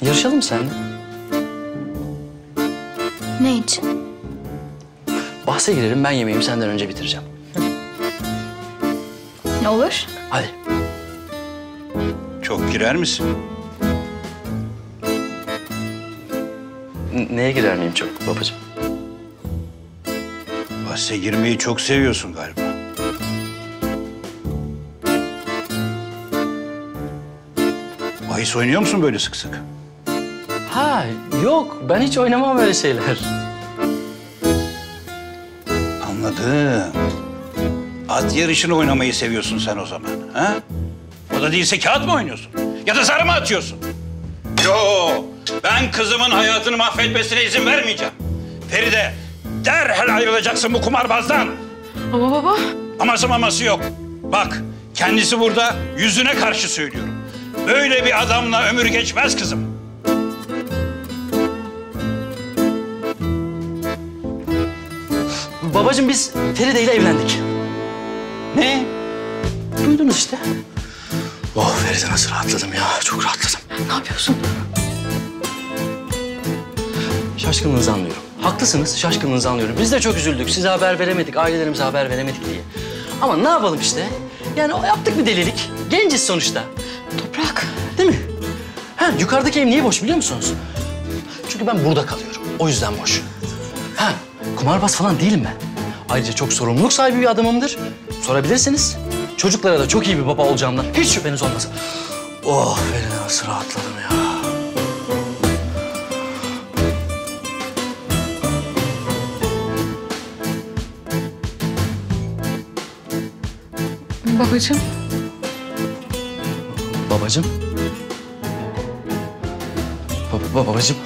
Yarışalım seninle? Ne için? Bahse girelim ben yemeğimi senden önce bitireceğim. Ne olur? Hadi. Çok girer misin? N- neye girer miyim çok babacığım? Bahse girmeyi çok seviyorsun galiba. Bahis oynuyor musun böyle sık sık? Ha yok ben hiç oynamam öyle şeyler. Anladım. At yarışını oynamayı seviyorsun sen o zaman. Ha? O da değilse kağıt mı oynuyorsun? Ya da zar mı atıyorsun? Yo, ben kızımın hayatını mahvetmesine izin vermeyeceğim. Feride, derhal ayrılacaksın bu kumarbazdan. Ama baba. Aması maması yok. Bak, kendisi burada yüzüne karşı söylüyorum. Böyle bir adamla ömür geçmez kızım. Babacığım biz Feride ile evlendik. Ne? Duydunuz işte. Oh Feride nasıl rahatladım ya. Çok rahatladım. Ne yapıyorsun? Şaşkınlığınızı anlıyorum. Haklısınız, şaşkınlığınızı anlıyorum. Biz de çok üzüldük. Size haber veremedik, ailelerimize haber veremedik diye. Ama ne yapalım işte? Yani o yaptık bir delilik. Genciz sonuçta. Toprak. Değil mi? Ha, yukarıdaki ev niye boş biliyor musunuz? Çünkü ben burada kalıyorum. O yüzden boş. Ha, kumarbaz falan değilim ben. Ayrıca çok sorumluluk sahibi bir adamımdır. Sorabilirsiniz. Çocuklara da çok iyi bir baba olacağımdan hiç şüpheniz olmasın. Oh, beni nasıl rahatladım ya. Babacığım. Babacığım. Baba, babacığım.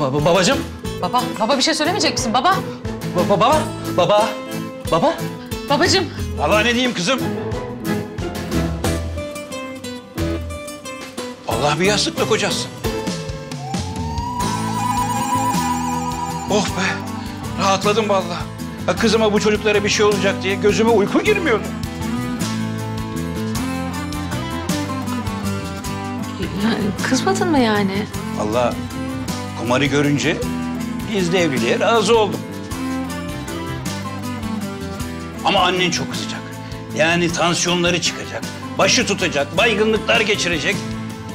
Ba- ba- babacığım. Baba, baba bir şey söylemeyecek misin baba? Ba- ba- baba. Baba. Baba. Babacığım. Allah ne diyeyim kızım? Allah bir yastıkla kocasın. Oh be, rahatladım vallahi. Ha, kızıma bu çocuklara bir şey olacak diye gözüme uyku girmiyordu. Kızmadın mı yani? Vallahi kumarı görünce gizli evliliğe razı oldum. Ama annen çok kızacak. Yani tansiyonları çıkacak, başı tutacak, baygınlıklar geçirecek.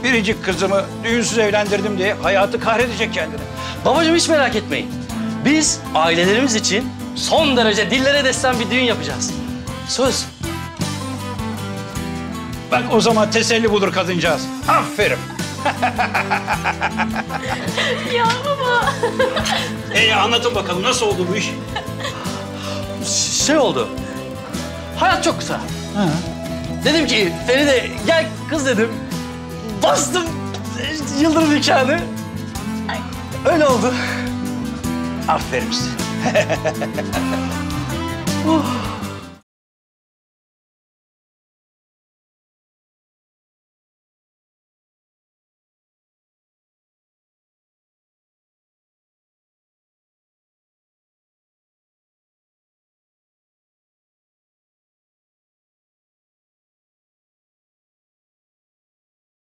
Biricik kızımı düğünsüz evlendirdim diye hayatı kahredecek kendini. Babacığım hiç merak etmeyin. Biz ailelerimiz için son derece dillere destan bir düğün yapacağız. Söz. Bak o zaman teselli budur kadıncağız. Aferin. Ya baba. E anlatın bakalım nasıl oldu bu iş? Şey oldu. Hayat çok kısa. Dedim ki Feride gel kız dedim. Bastım yıldırım nikahını. Öyle oldu. Aferin size. Oh.